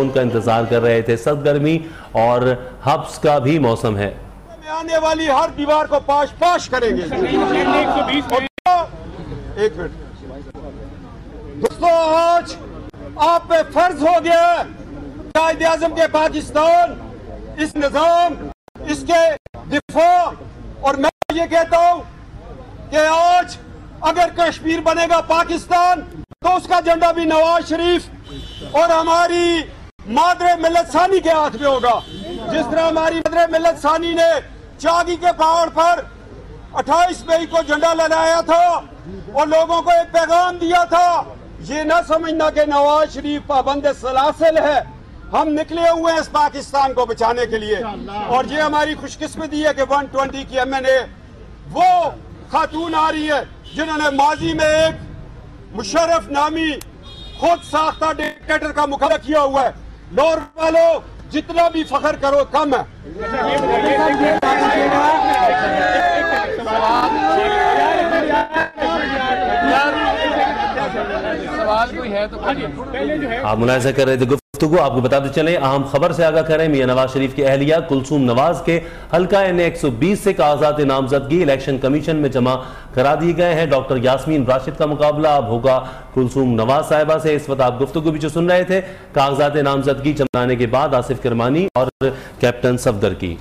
ان کا انتظار کر رہے تھے، سخت گرمی اور حبس کا بھی موسم ہے۔ آنے والی ہر دیوار کو پاش پاش کریں گے۔ ایک منٹ۔ دوستو، آج آپ پہ فرض ہو گیا قائد اعظم کے پاکستان، اس نظام، اس کے دفاع۔ اور میں یہ کہتا ہوں کہ آج اگر کشمیر بنے گا پاکستان، تو اس کا جھنڈا بھی نواز شریف اور ہماری مادر ملت ثانی کے ہاتھ میں ہوگا۔ جس طرح ہماری مادر ملت ثانی نے چاگی کے پہاڑ پر اٹھائیس مئی کو جھنڈا لگایا تھا اور لوگوں کو ایک پیغام دیا تھا، یہ نہ سمجھنا کہ نواز شریف پابند سلاسل ہے۔ ہم نکلے ہوئے ہیں اس پاکستان کو بچانے کے لیے۔ اور یہ ہماری خوش قسمتی ہے کہ ون ٹوینٹی کی ایم این اے وہ خاتون آ رہی ہے، جنہوں نے ماضی میں ایک مشرف نامی خود ساختہ ڈکٹیٹر کا مقابلہ کیا ہوا ہے۔ لور والو جتنا بھی فخر کرو کم ہے۔ آپ ملاحظہ کر رہے تھے گفتگو آپ کو بتاتے چلیں، اہم خبر سے آگاہ کریں میاں نواز شریف کی اہلیہ کلثوم نواز کے حلقہ این ایک سو بیس سے کاغذات نامزدگی الیکشن کمیشن میں جمع کرا دیے گئے ہیں۔ ڈاکٹر یاسمین راشد کا مقابلہ اب ہوگا کلثوم نواز صاحبہ سے۔ اس وقت آپ گفتگو بھی جو سن رہے تھے، کاغذات نامزدگی جمع کے بعد آصف کرمانی اور کیپٹن صفدر کی۔